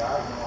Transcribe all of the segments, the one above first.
cidade.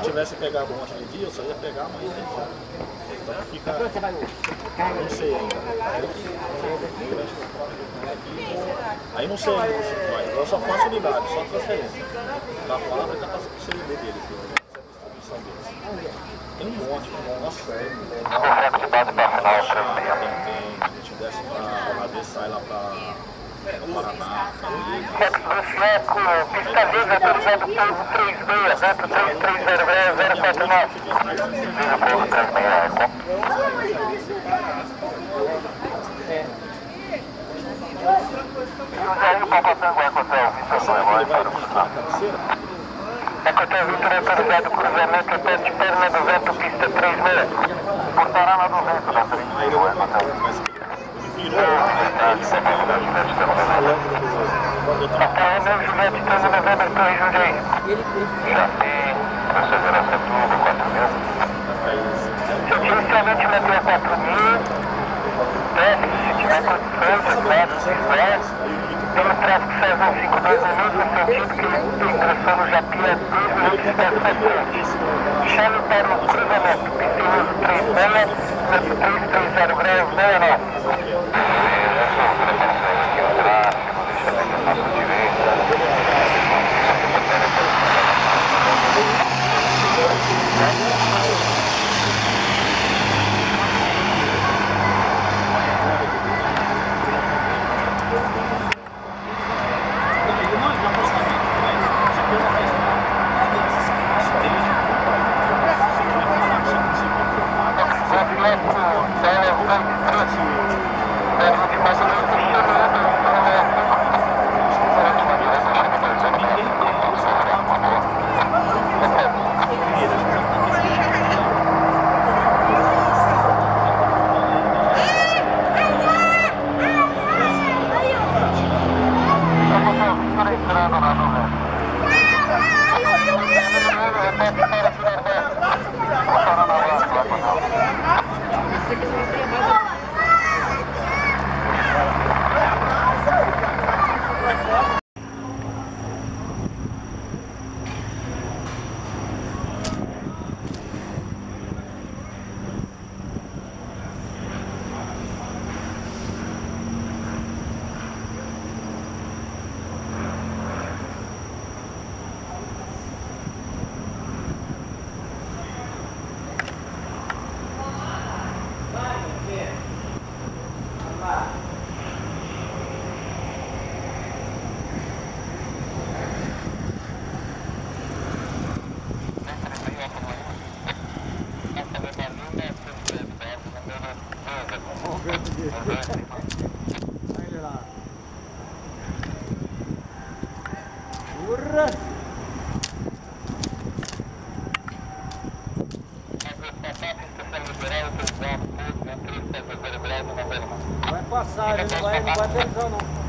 Tivesse pegado ontem de dia, eu só ia pegar amanhã de dia. Então fica. Não sei ainda. Aí não sei ainda se vai. Eu só faço unidade, só transferência. Da fábrica passa pro CLB a distribuição deles. Tem um monte, um monte, nossa, tem um monte. Tem, tem, a gente desce pra AD, sai lá pra Luciano, pista livre, autorizado pouso 36, vento 3300, 079. Jair, Papatango, Ecotel, Vitor aqui na cabeceira, Ecotel Vitor, autorizado cruzamento, teste perna do vento, pista 36. Portará lá do vento, aí ele vai matar, mas ele virou, né? ele sempre falando quando eu tô Até o meu Juliette, Tango, November, Torre Jundiaí. Já tem, perseverança tudo, 4 mil. inicialmente meteu a 4 mil, teste, se tiver condições, de claro, se tiver, pelo tráfego César 52 minutos, no sentido que ele no Japinha 2 minutos e 10 segundos. Chame para o cruzamento, 36, 330 Gracias. Olha lá. Urra! Vai passar, ele não vai, não vai visão não.